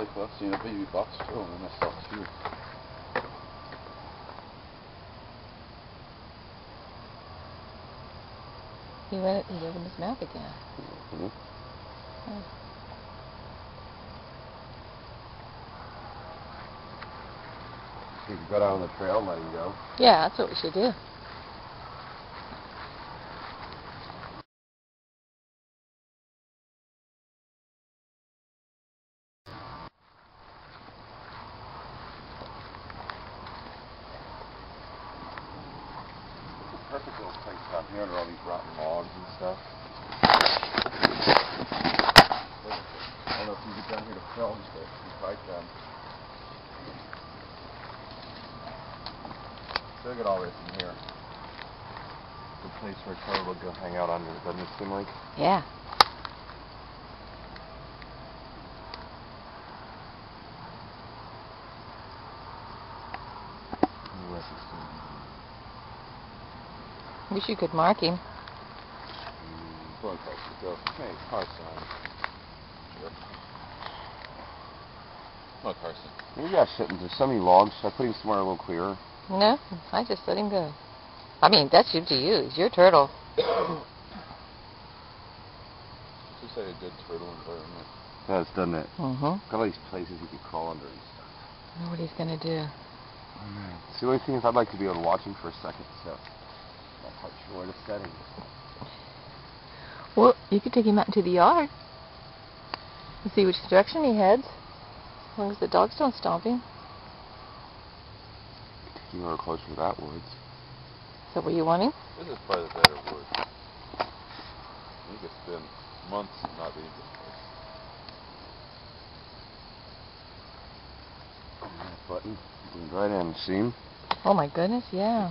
Like I've seen a baby box turtle and I saw two. He went. He opened his mouth again. Mm-hmm. Oh. You can go down the trail and let him go. Yeah, that's what we should do. Perfect little place down here under all these rotten logs and stuff. I don't know if you get down here to film, but you might them. Look at all this in here. The place a turtle to go hang out under, doesn't it seem like? Yeah. Still Wish you could mark him. Mm, Go close to go. Hey, Carson. Sure. Oh, Carson. Maybe I shouldn't. There's so many logs. Should I put him somewhere a little clearer? No, I just let him go. I mean, that's up to you. It's your turtle. This is like a good turtle environment. Does, doesn't it? Mm-hmm. Got all these places you could crawl under and stuff. I know what he's gonna do. See, the only thing is I'd like to be able to watch him for a second, so I'm not quite sure to set. Well, you could take him out into the yard and see which direction he heads. As long as the dogs don't stomp him. Take him a little closer to that woods. Is that where you want him? This is probably the better wood. You could spend months and not leave this place. That button. Blend right in. See him? Oh my goodness, yeah.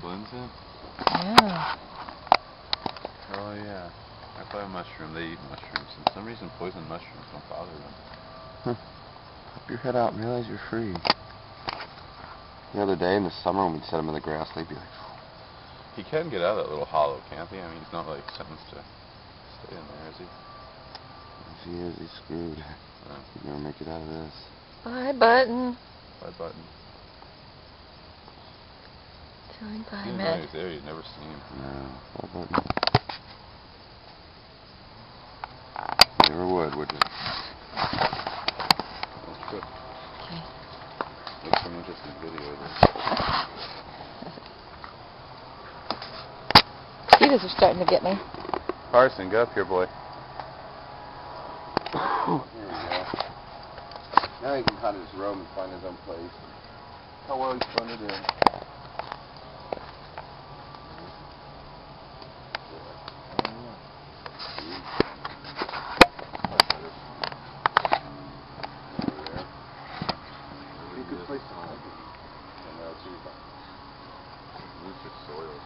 It blends in. Yeah. Oh yeah. I buy a mushroom. They eat mushrooms. For some reason, poison mushrooms don't bother them. Huh. Pop your head out and realize you're free. The other day in the summer when we'd set him in the grass, they'd be like, He can get out of that little hollow, can't he? I mean, he's not like sentenced to stay in there, is he? if he is, he's screwed. Yeah. He'd never make it out of this. Bye, Button. Bye button. Tell him bye, Even though Matt. he's there, you'd never see him. No. Never would, would you? That's good. Okay. Make some interesting video there. Mosquitoes are starting to get me. Carson, get up here, boy. Here we go. Now he can kind of just roam and find his own place. How well he's blended in. Good place to hide. And uh, see if I- Looser soil.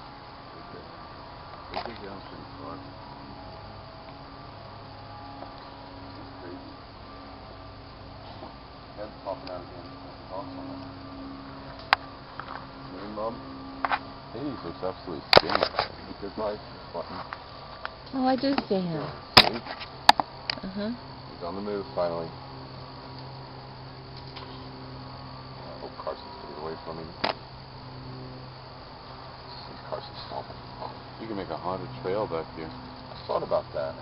They go down pretty far. That's crazy. Head's popping out again. That's awesome. Mom. Hades looks absolutely skinny. Good life. Button. Oh, I do see him. See? Uh-huh. He's on the move finally. I hope Carson's getting away from him. See Carson stomping. You can make a haunted trail back here. I thought about that.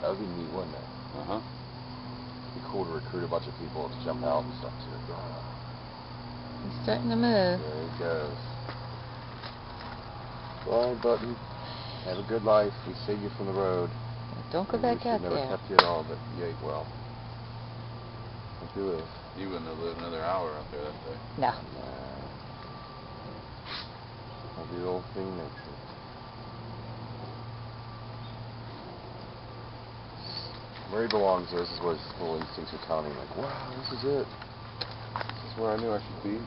That would be neat, wouldn't it? Uh huh. It'd be cool to recruit a bunch of people to jump out and stuff too. He's starting to move. There he goes. Bye, Button. Have a good life. We saved you from the road. Don't go We back should out never there. kept you at all, but you ate well. Don't do this. You wouldn't have lived another hour up there that day. No. I'll do the old thing nature. Where he belongs, this is what his little instincts are telling him. Like, wow, this is it. This is where I knew I should be.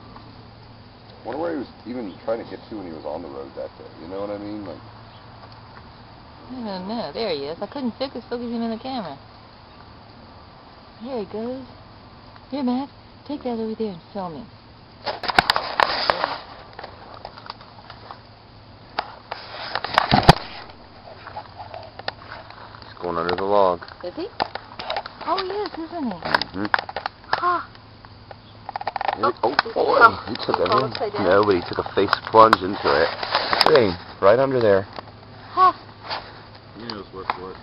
wonder where he was even trying to get to when he was on the road that day. You know what I mean? Like, I don't. There he is. I couldn't focus focus him in the camera. Here he goes. Here, Matt. Take that over there and film him. he's going under the log. Is he? Oh, he is, isn't he? Mm-hmm. Ah. Oh, Oh, boy, oh, he took he fell everything. upside down. No, but he took a face plunge into it. Hey, right under there. Ha. He knows what's what.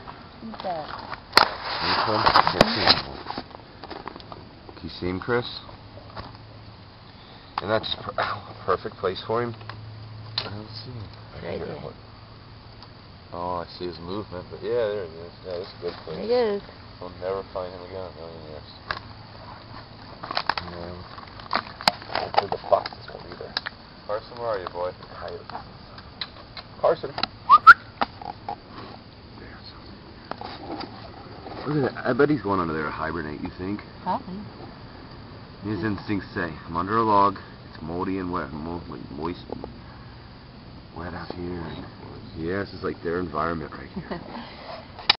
Who's that? Which? Can't see him. Can you see him, Chris? And that's per- a perfect place for him. I don't see him. Right there. Oh, I see his movement, but yeah, there it is. Yeah, that's a good There place. he is. We'll never find him again in a million years. No. Hopefully the foxes won't be there. Carson, where are you, boy? Coyotes. Carson. Look at that. I bet he's going under there to hibernate, you think? Probably. His instincts say, I'm under a log, it's moldy and wet, mo- moist, and wet out here. This is like their environment right here.